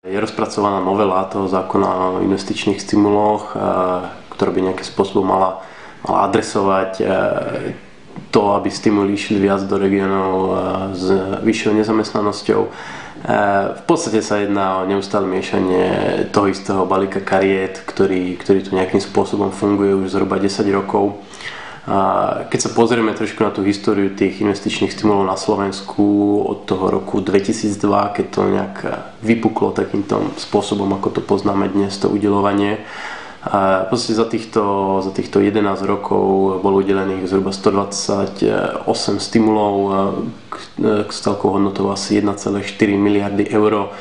Je rozpracovaná novela toho zákona o investičných stimuloch, ktorá by nejakým spôsobom mala, mala adresovať to, aby stimuli išli viac do regionov s vyššou nezamestnanosťou. V podstate sa jedná o neustále miešanie toho istého balíka kariet, ktorý, ktorý tu nejakým spôsobom funguje už zhruba 10 rokov. Keď sa pozrieme trošku na tú históriu tých investičných stimulov na Slovensku od toho roku 2002, keď to nejak vypuklo takýmto spôsobom, ako to poznáme dnes, to udelovanie, a za týchto, za týchto 11 rokov bolo udelených zhruba 128 stimulov k celkovou hodnotou asi 1,4 miliardy eur.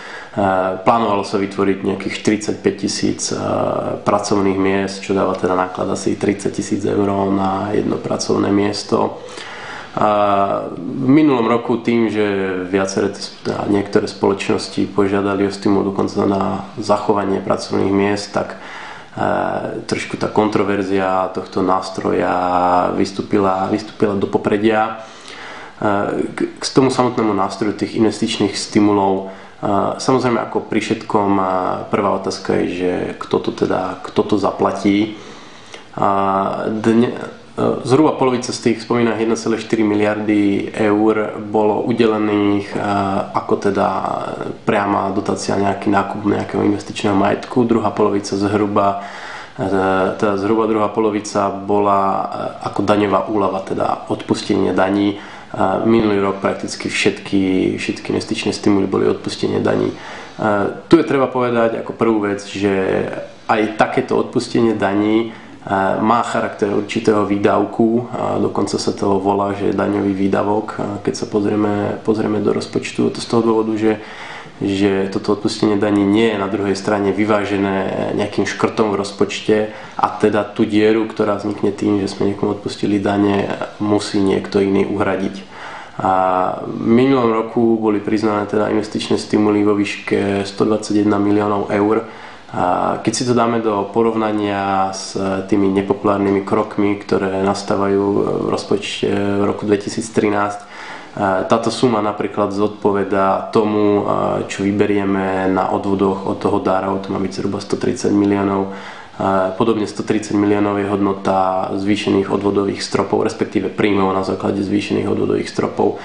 Plánovalo sa vytvoriť nejakých 45 tisíc pracovných miest, čo dáva teda náklad asi 30 tisíc eur na jedno pracovné miesto. A v minulom roku tým, že viaceré niektoré spoločnosti požiadali o stimul dokonca na zachovanie pracovných miest, tak trošku tá kontroverzia tohto nástroja vystúpila, vystúpila do popredia. K tomu samotnému nástroju tých investičných stimulov Samozrejme, ako pri všetkom, prvá otázka je, že kto to teda, kto to zaplatí. Dne, Zhruba polovica z tých spomínaných 1,4 miliardy eur bolo udelených ako teda priama dotácia nejaký nákup nejakého investičného majetku. Druhá polovica zhruba teda zhruba druhá polovica bola ako daňová úlava, teda odpustenie daní. Minulý rok prakticky všetky, všetky investičné stimuly boli odpustenie daní. Tu je treba povedať ako prvú vec, že aj takéto odpustenie daní má charakter určitého výdavku, a dokonca sa to volá, že daňový výdavok, keď sa pozrieme, pozrieme do rozpočtu. To z toho dôvodu, že, že toto odpustenie daní nie je na druhej strane vyvážené nejakým škrtom v rozpočte a teda tú dieru, ktorá vznikne tým, že sme niekomu odpustili dane, musí niekto iný uhradiť. A v minulom roku boli priznané teda investičné stimuly vo výške 121 miliónov eur, a keď si to dáme do porovnania s tými nepopulárnymi krokmi, ktoré nastávajú v rozpočte v roku 2013, táto suma napríklad zodpoveda tomu, čo vyberieme na odvodoch od toho dárov, to má byť zhruba 130 miliónov Podobne 130 miliónov je hodnota zvýšených odvodových stropov, respektíve príjmov na základe zvýšených odvodových stropov.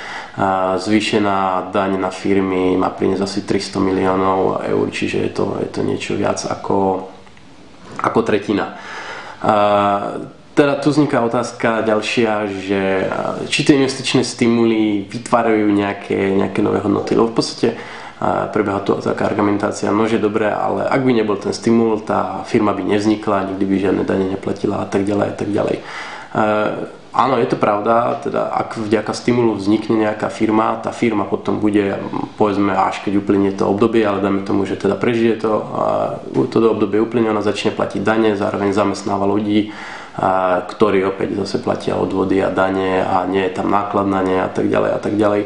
Zvýšená daň na firmy má priniesť asi 300 miliónov eur, čiže je to, je to niečo viac ako, ako tretina. Teda tu vzniká otázka ďalšia, že či tie investičné stimuly vytvárajú nejaké, nejaké nové hodnoty. Lebo v podstate prebieha tu taká argumentácia, no že dobre, ale ak by nebol ten stimul, tá firma by nevznikla, nikdy by žiadne dane neplatila a tak ďalej a tak ďalej. Áno, je to pravda, teda ak vďaka stimulu vznikne nejaká firma, tá firma potom bude, povedzme, až keď uplynie to obdobie, ale dáme tomu, že teda prežije to, to obdobie uplynie, ona začne platiť dane, zároveň zamestnáva ľudí, ktorí opäť zase platia odvody a dane a nie je tam náklad na ne a tak ďalej a tak ďalej.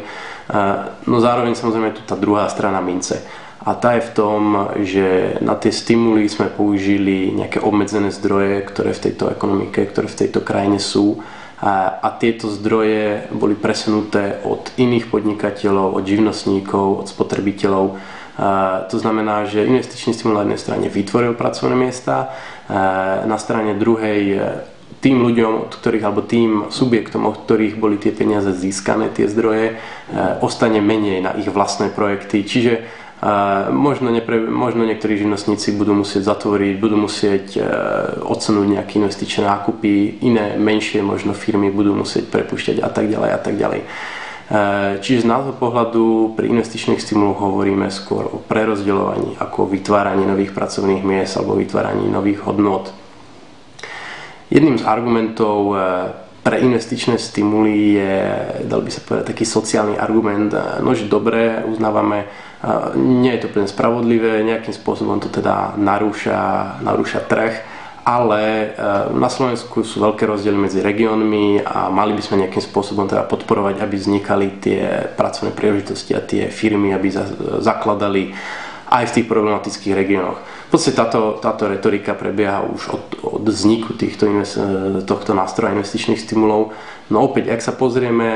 No zároveň samozrejme je tu tá druhá strana mince. A tá je v tom, že na tie stimuly sme použili nejaké obmedzené zdroje, ktoré v tejto ekonomike, ktoré v tejto krajine sú. A, a tieto zdroje boli presunuté od iných podnikateľov, od živnostníkov, od spotrebiteľov. To znamená, že investičný stimul na jednej strane vytvoril pracovné miesta, na strane druhej tým ľuďom, od ktorých, alebo tým subjektom, od ktorých boli tie peniaze získané, tie zdroje, e, ostane menej na ich vlastné projekty. Čiže e, možno, nepre, možno niektorí živnostníci budú musieť zatvoriť, budú musieť e, odsunúť nejaké investičné nákupy, iné menšie možno firmy budú musieť prepušťať a tak ďalej a tak ďalej. Čiže z nášho pohľadu pri investičných stimuloch hovoríme skôr o prerozdeľovaní ako o vytváraní nových pracovných miest alebo vytváraní nových hodnot. Jedným z argumentov eh, pre investičné stimuly je, dal by sa povedať, taký sociálny argument, eh, no že dobre, uznávame, eh, nie je to úplne spravodlivé, nejakým spôsobom to teda narúša, narúša trh, ale na Slovensku sú veľké rozdiely medzi regiónmi a mali by sme nejakým spôsobom teda podporovať, aby vznikali tie pracovné príležitosti a tie firmy, aby zakladali aj v tých problematických regiónoch. V podstate táto, táto retorika prebieha už od, od vzniku týchto invest, tohto nástroja investičných stimulov. No opäť, ak sa pozrieme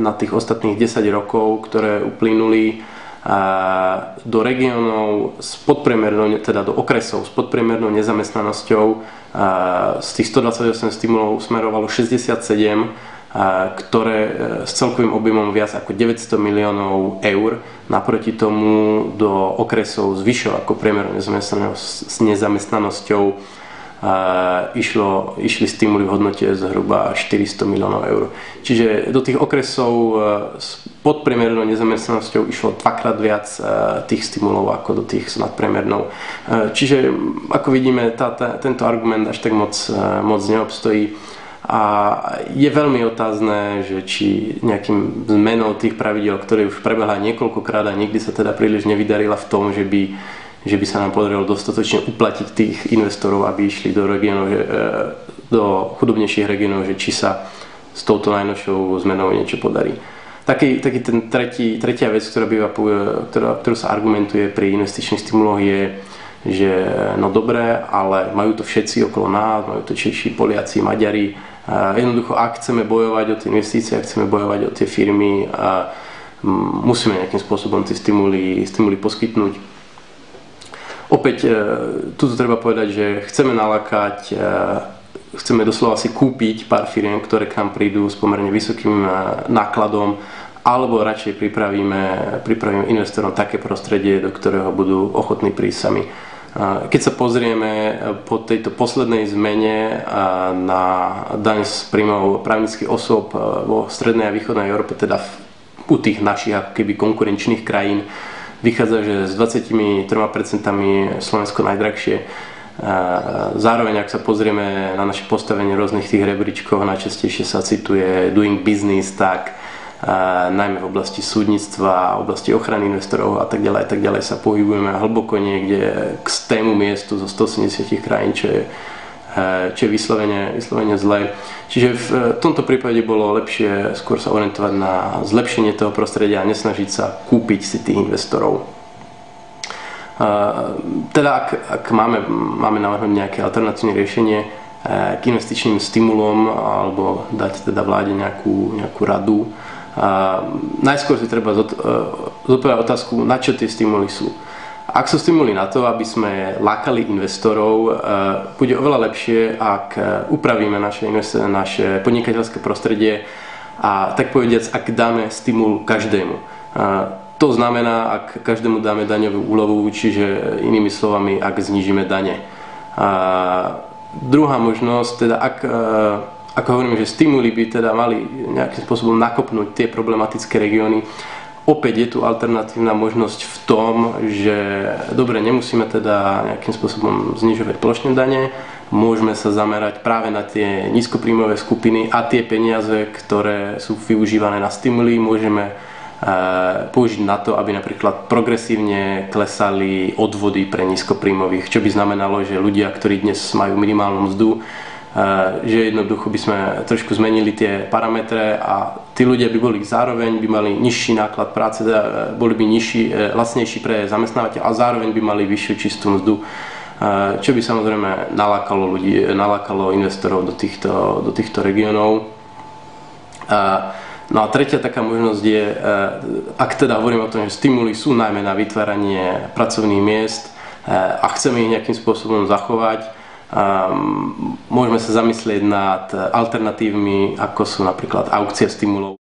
na tých ostatných 10 rokov, ktoré uplynuli, do regiónov s podpriemernou, teda do okresov s podpriemernou nezamestnanosťou z tých 128 stimulov smerovalo 67 ktoré e, s celkovým objemom viac ako 900 miliónov eur naproti tomu do okresov s vyššou ako priemernou nezamestnanosťou išlo, išli stimuly v hodnote zhruba 400 miliónov eur. Čiže do tých okresov e, s podpriemernou nezamestnanosťou išlo dvakrát viac e, tých stimulov ako do tých s nadpriemernou. Čiže ako vidíme, tá, tá, tento argument až tak moc, moc neobstojí a je veľmi otázne, že či nejakým zmenou tých pravidel, ktoré už prebehla niekoľkokrát a nikdy sa teda príliš nevydarila v tom, že by, že by sa nám podarilo dostatočne uplatiť tých investorov, aby išli do, regionov, e, do chudobnejších regionov, že či sa s touto najnovšou zmenou niečo podarí. Taký, taký ten tretí, tretia vec, ktorá býva, ktorá, ktorú sa argumentuje pri investičných stimuloch je, že no dobré, ale majú to všetci okolo nás, majú to Češi, Poliaci, Maďari, Jednoducho, ak chceme bojovať o tie investície, ak chceme bojovať o tie firmy, musíme nejakým spôsobom tie stimuly, stimuly poskytnúť. Opäť, e, tu treba povedať, že chceme nalakať, e, chceme doslova si kúpiť pár firiem, ktoré k nám prídu s pomerne vysokým e, nákladom, alebo radšej pripravíme, pripravíme investorom také prostredie, do ktorého budú ochotní prísť sami. Keď sa pozrieme po tejto poslednej zmene na daň z príjmov právnických osôb vo strednej a východnej Európe, teda u tých našich ako keby konkurenčných krajín, vychádza, že s 23% Slovensko najdrahšie. Zároveň, ak sa pozrieme na naše postavenie rôznych tých rebríčkov, najčastejšie sa cituje doing business, tak najmä v oblasti súdnictva, oblasti ochrany investorov a tak ďalej, a tak ďalej sa pohybujeme hlboko niekde k stému miestu zo 180 krajín, čo je, čo je vyslovene, vyslovene zlé. Čiže v tomto prípade bolo lepšie skôr sa orientovať na zlepšenie toho prostredia a nesnažiť sa kúpiť si tých investorov. Teda ak, ak máme, máme navrhnúť nejaké alternatívne riešenie k investičným stimulom alebo dať teda vláde nejakú, nejakú radu, najskôr si treba zodpovedať otázku, na čo tie stimuly sú. Ak sú stimuly na to, aby sme lákali investorov, e, bude oveľa lepšie, ak upravíme naše, naše podnikateľské prostredie a tak povediac, ak dáme stimul každému. To znamená, ak každému dáme daňovú úlovu, čiže inými slovami, ak znížime dane. A druhá možnosť, teda ak ako hovorím, že stimuly by teda mali nejakým spôsobom nakopnúť tie problematické regióny. Opäť je tu alternatívna možnosť v tom, že dobre, nemusíme teda nejakým spôsobom znižovať plošné dane, môžeme sa zamerať práve na tie nízkopríjmové skupiny a tie peniaze, ktoré sú využívané na stimuly, môžeme e, použiť na to, aby napríklad progresívne klesali odvody pre nízkopríjmových, čo by znamenalo, že ľudia, ktorí dnes majú minimálnu mzdu, že jednoducho by sme trošku zmenili tie parametre a tí ľudia by boli zároveň, by mali nižší náklad práce, teda, e, boli by nižší, e, lacnejší pre zamestnávateľ a zároveň by mali vyššiu čistú mzdu, e, čo by samozrejme nalákalo ľudí, nalákalo investorov do týchto, do týchto regiónov. No a tretia taká možnosť je, ak teda hovorím o tom, že stimuly sú najmä na vytváranie pracovných miest a chceme ich nejakým spôsobom zachovať, Môžeme sa zamyslieť nad alternatívmi, ako sú napríklad aukcie stimulov.